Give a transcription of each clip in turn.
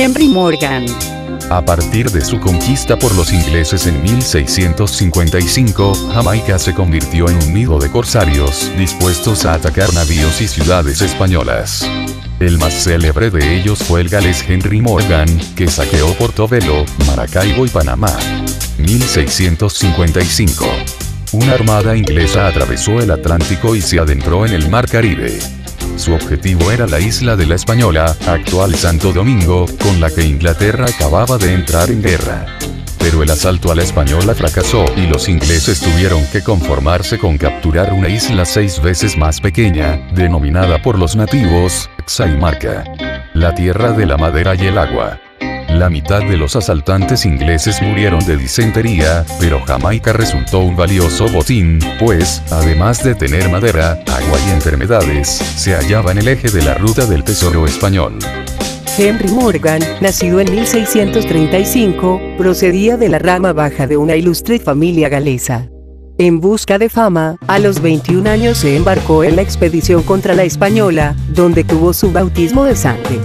Henry Morgan. A partir de su conquista por los ingleses en 1655, Jamaica se convirtió en un nido de corsarios, dispuestos a atacar navíos y ciudades españolas. El más célebre de ellos fue el galés Henry Morgan, que saqueó Portobelo, Maracaibo y Panamá. 1655. Una armada inglesa atravesó el Atlántico y se adentró en el Mar Caribe. Su objetivo era la isla de la Española, actual Santo Domingo, con la que Inglaterra acababa de entrar en guerra. Pero el asalto a la Española fracasó y los ingleses tuvieron que conformarse con capturar una isla seis veces más pequeña, denominada por los nativos, Xaymarca. La tierra de la madera y el agua. La mitad de los asaltantes ingleses murieron de disentería, pero Jamaica resultó un valioso botín, pues, además de tener madera, agua y enfermedades, se hallaba en el eje de la ruta del tesoro español. Henry Morgan, nacido en 1635, procedía de la rama baja de una ilustre familia galesa. En busca de fama, a los 21 años se embarcó en la expedición contra la Española, donde tuvo su bautismo de sangre.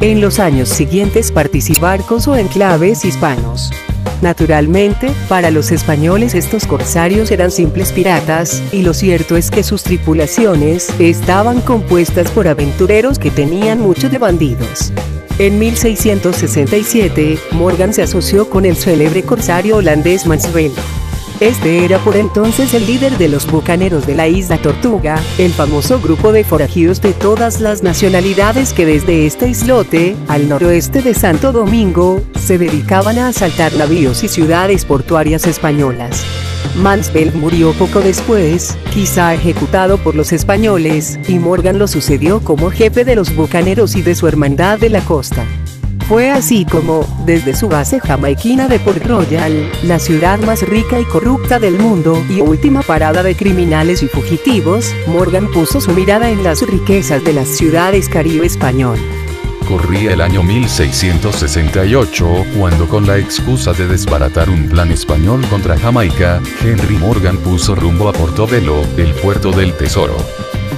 En los años siguientes participar con su enclaves hispanos. Naturalmente, para los españoles estos corsarios eran simples piratas, y lo cierto es que sus tripulaciones estaban compuestas por aventureros que tenían mucho de bandidos. En 1667, Morgan se asoció con el célebre corsario holandés Mansveld. Este era por entonces el líder de los bucaneros de la isla Tortuga, el famoso grupo de forajidos de todas las nacionalidades que desde este islote, al noroeste de Santo Domingo, se dedicaban a asaltar navíos y ciudades portuarias españolas. Mansfeld murió poco después, quizá ejecutado por los españoles, y Morgan lo sucedió como jefe de los bucaneros y de su hermandad de la costa. Fue así como, desde su base jamaiquina de Port Royal, la ciudad más rica y corrupta del mundo y última parada de criminales y fugitivos, Morgan puso su mirada en las riquezas de las ciudades caribe español. Corría el año 1668, cuando con la excusa de desbaratar un plan español contra Jamaica, Henry Morgan puso rumbo a Portobelo, el puerto del tesoro.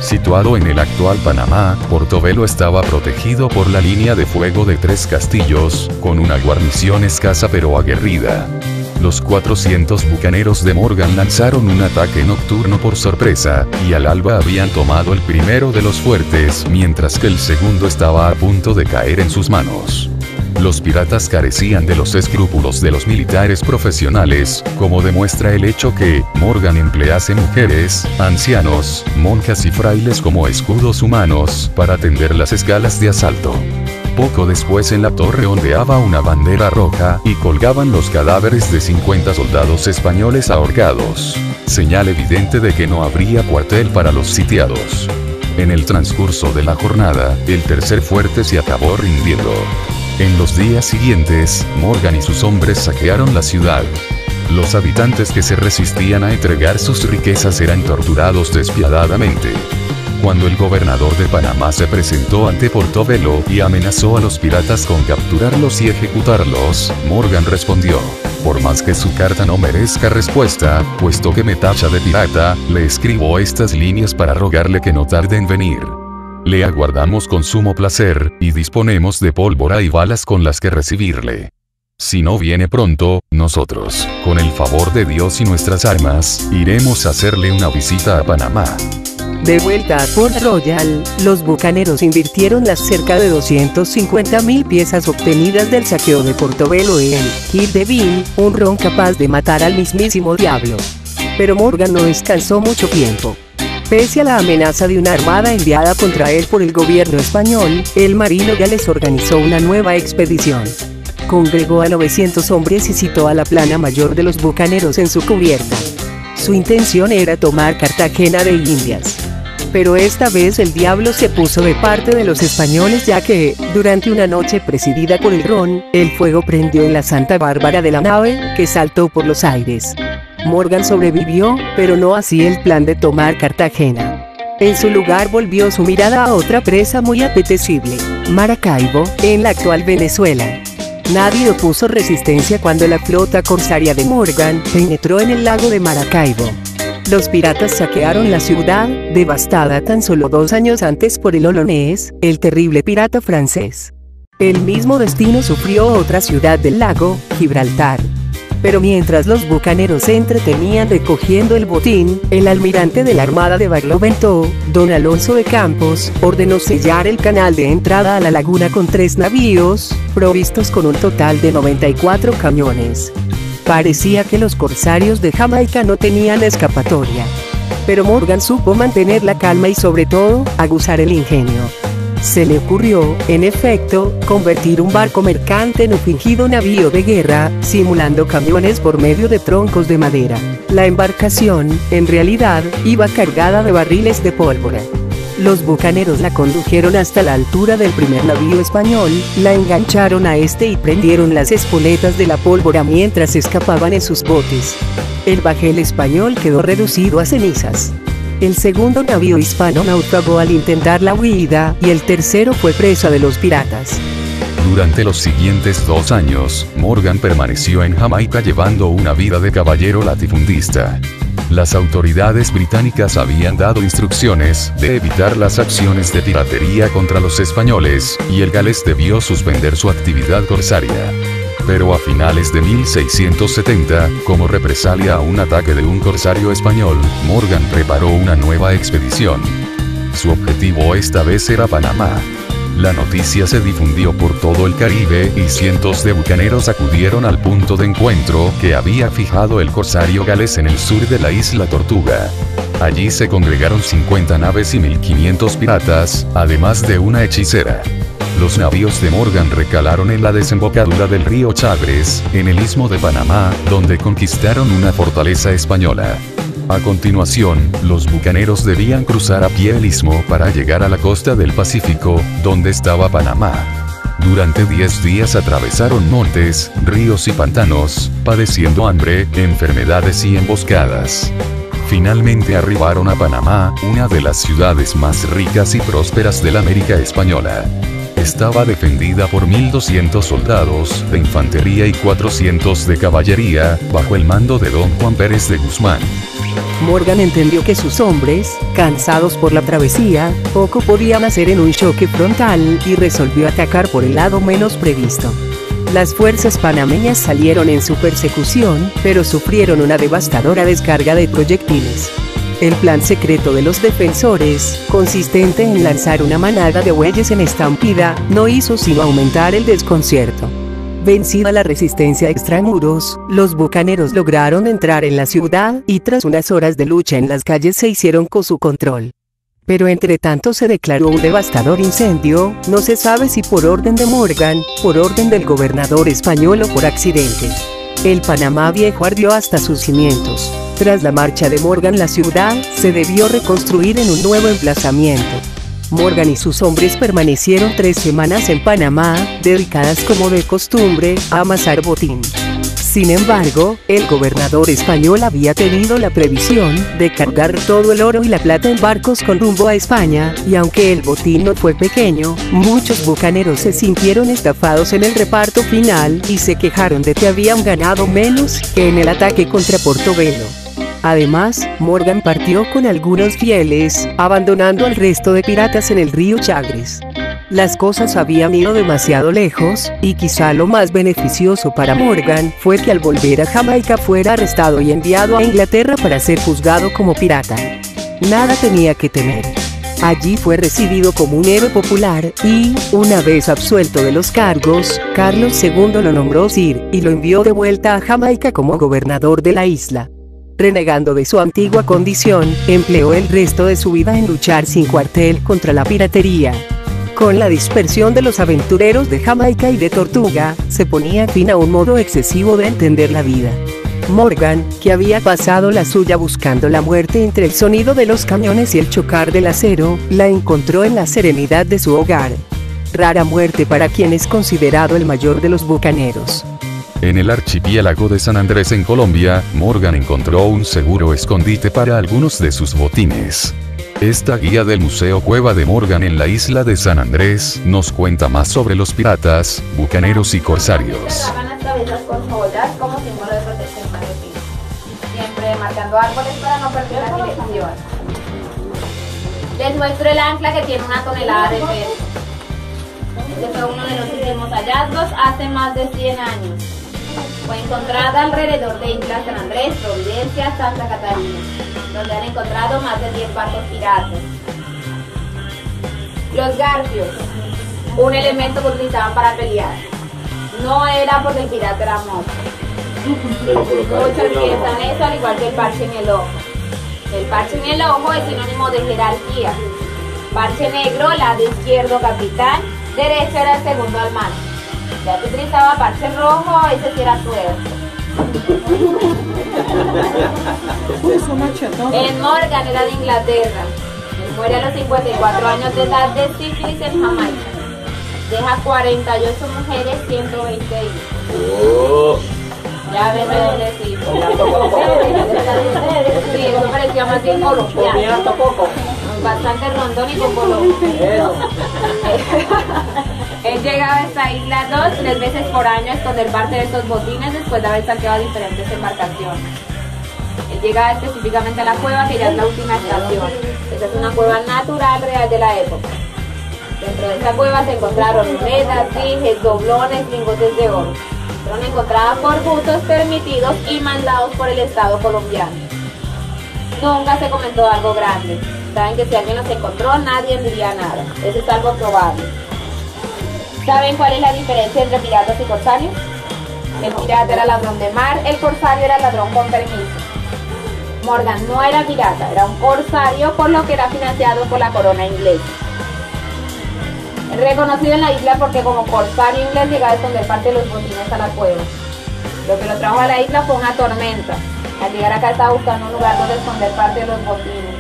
Situado en el actual Panamá, Portobelo estaba protegido por la línea de fuego de tres castillos, con una guarnición escasa pero aguerrida. Los 400 bucaneros de Morgan lanzaron un ataque nocturno por sorpresa, y al alba habían tomado el primero de los fuertes, mientras que el segundo estaba a punto de caer en sus manos. Los piratas carecían de los escrúpulos de los militares profesionales, como demuestra el hecho que Morgan emplease mujeres, ancianos, monjas y frailes como escudos humanos para tender las escalas de asalto. Poco después en la torre ondeaba una bandera roja y colgaban los cadáveres de 50 soldados españoles ahorcados. Señal evidente de que no habría cuartel para los sitiados. En el transcurso de la jornada, el tercer fuerte se acabó rindiendo. En los días siguientes, Morgan y sus hombres saquearon la ciudad. Los habitantes que se resistían a entregar sus riquezas eran torturados despiadadamente. Cuando el gobernador de Panamá se presentó ante Portobelo y amenazó a los piratas con capturarlos y ejecutarlos, Morgan respondió, por más que su carta no merezca respuesta, puesto que me tacha de pirata, le escribo estas líneas para rogarle que no tarde en venir. Le aguardamos con sumo placer, y disponemos de pólvora y balas con las que recibirle. Si no viene pronto, nosotros, con el favor de Dios y nuestras armas, iremos a hacerle una visita a Panamá. De vuelta a Port Royal, los bucaneros invirtieron las cerca de 250 mil piezas obtenidas del saqueo de Portobelo en Kid de un ron capaz de matar al mismísimo diablo. Pero Morgan no descansó mucho tiempo. Pese a la amenaza de una armada enviada contra él por el gobierno español, el marino ya les organizó una nueva expedición. Congregó a 900 hombres y citó a la plana mayor de los bucaneros en su cubierta. Su intención era tomar Cartagena de Indias. Pero esta vez el diablo se puso de parte de los españoles ya que, durante una noche presidida por el ron, el fuego prendió en la Santa Bárbara de la nave, que saltó por los aires. Morgan sobrevivió, pero no así el plan de tomar Cartagena. En su lugar volvió su mirada a otra presa muy apetecible, Maracaibo, en la actual Venezuela. Nadie opuso resistencia cuando la flota corsaria de Morgan penetró en el lago de Maracaibo. Los piratas saquearon la ciudad, devastada tan solo dos años antes por el holonés, el terrible pirata francés. El mismo destino sufrió otra ciudad del lago, Gibraltar. Pero mientras los bucaneros se entretenían recogiendo el botín, el almirante de la Armada de Barlovento, don Alonso de Campos, ordenó sellar el canal de entrada a la laguna con tres navíos, provistos con un total de 94 cañones. Parecía que los corsarios de Jamaica no tenían escapatoria. Pero Morgan supo mantener la calma y sobre todo, aguzar el ingenio. Se le ocurrió, en efecto, convertir un barco mercante en un fingido navío de guerra, simulando camiones por medio de troncos de madera. La embarcación, en realidad, iba cargada de barriles de pólvora. Los bucaneros la condujeron hasta la altura del primer navío español, la engancharon a este y prendieron las espoletas de la pólvora mientras escapaban en sus botes. El bajel español quedó reducido a cenizas. El segundo navío hispano naufragó al intentar la huida, y el tercero fue presa de los piratas. Durante los siguientes dos años, Morgan permaneció en Jamaica llevando una vida de caballero latifundista. Las autoridades británicas habían dado instrucciones de evitar las acciones de piratería contra los españoles, y el galés debió suspender su actividad corsaria pero a finales de 1670, como represalia a un ataque de un corsario español, Morgan preparó una nueva expedición. Su objetivo esta vez era Panamá. La noticia se difundió por todo el Caribe y cientos de bucaneros acudieron al punto de encuentro que había fijado el corsario galés en el sur de la isla Tortuga. Allí se congregaron 50 naves y 1500 piratas, además de una hechicera. Los navíos de Morgan recalaron en la desembocadura del río Chagres, en el istmo de Panamá, donde conquistaron una fortaleza española. A continuación, los bucaneros debían cruzar a pie el istmo para llegar a la costa del Pacífico, donde estaba Panamá. Durante 10 días atravesaron montes, ríos y pantanos, padeciendo hambre, enfermedades y emboscadas. Finalmente arribaron a Panamá, una de las ciudades más ricas y prósperas de la América Española estaba defendida por 1.200 soldados de infantería y 400 de caballería, bajo el mando de don Juan Pérez de Guzmán. Morgan entendió que sus hombres, cansados por la travesía, poco podían hacer en un choque frontal y resolvió atacar por el lado menos previsto. Las fuerzas panameñas salieron en su persecución, pero sufrieron una devastadora descarga de proyectiles. El plan secreto de los defensores, consistente en lanzar una manada de bueyes en estampida, no hizo sino aumentar el desconcierto. Vencida la resistencia extramuros, los bucaneros lograron entrar en la ciudad y tras unas horas de lucha en las calles se hicieron con su control. Pero entre tanto se declaró un devastador incendio, no se sabe si por orden de Morgan, por orden del gobernador español o por accidente. El Panamá viejo ardió hasta sus cimientos. Tras la marcha de Morgan la ciudad se debió reconstruir en un nuevo emplazamiento. Morgan y sus hombres permanecieron tres semanas en Panamá, dedicadas como de costumbre a amasar botín. Sin embargo, el gobernador español había tenido la previsión de cargar todo el oro y la plata en barcos con rumbo a España, y aunque el botín no fue pequeño, muchos bucaneros se sintieron estafados en el reparto final y se quejaron de que habían ganado menos que en el ataque contra Portobelo. Además, Morgan partió con algunos fieles, abandonando al resto de piratas en el río Chagres. Las cosas habían ido demasiado lejos, y quizá lo más beneficioso para Morgan fue que al volver a Jamaica fuera arrestado y enviado a Inglaterra para ser juzgado como pirata. Nada tenía que temer. Allí fue recibido como un héroe popular y, una vez absuelto de los cargos, Carlos II lo nombró Sir y lo envió de vuelta a Jamaica como gobernador de la isla renegando de su antigua condición, empleó el resto de su vida en luchar sin cuartel contra la piratería. Con la dispersión de los aventureros de Jamaica y de Tortuga, se ponía fin a un modo excesivo de entender la vida. Morgan, que había pasado la suya buscando la muerte entre el sonido de los camiones y el chocar del acero, la encontró en la serenidad de su hogar. Rara muerte para quien es considerado el mayor de los bucaneros. En el archipiélago de San Andrés en Colombia, Morgan encontró un seguro escondite para algunos de sus botines. Esta guía del Museo Cueva de Morgan en la isla de San Andrés nos cuenta más sobre los piratas, bucaneros y corsarios. Siempre marcando árboles para no perder la. Les muestro el ancla que tiene una tonelada de peso. Este fue uno de los últimos hallazgos hace más de 100 años. Fue encontrada alrededor de Islas San Andrés, Providencia, Santa Catarina, donde han encontrado más de 10 barcos piratas. Los garfios, un elemento que utilizaban para pelear. No era porque el pirata era mozo. Muchos piensan eso, al igual que el parche en el ojo. El parche en el ojo es sinónimo de jerarquía. Parche negro, lado izquierdo capitán, derecho era el segundo al mando. Ya que utilizaba parche rojo, ese sí era suerte. En Morgan era de Inglaterra. Él muere a los 54 años de edad de sífilis en Jamaica. Deja 48 mujeres, 120 hijos. Ya ven de dónde sí. Sí, eso parecía más bien colombiano. Bastante rondón y con color. Él llegaba a esta isla dos, tres veces por año a esconder parte de estos botines después de haber saqueado diferentes embarcaciones. Él llegaba específicamente a la cueva, que ya es la última estación. Esta es una cueva natural real de la época. Dentro de esta cueva se encontraron monedas, dijes, doblones, lingotes de oro. Fueron encontradas por justos permitidos y mandados por el Estado colombiano. Nunca se comentó algo grande. Saben que si alguien los encontró, nadie diría nada. Eso es algo probable. ¿Saben cuál es la diferencia entre piratas y corsarios? El pirata era ladrón de mar, el corsario era ladrón con permiso. Morgan no era pirata, era un corsario, por lo que era financiado por la corona inglesa. Reconocido en la isla porque como corsario inglés llegaba a esconder parte de los botines a la cueva. Lo que lo trajo a la isla fue una tormenta. Al llegar acá estaba buscando un lugar donde esconder parte de los botines.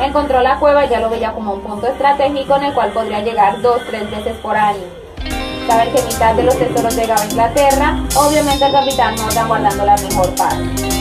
Encontró la cueva y ya lo veía como un punto estratégico en el cual podría llegar dos, tres veces por año. Saben que mitad de los tesoros llegaba a Inglaterra, obviamente el capitán no está guardando la mejor parte.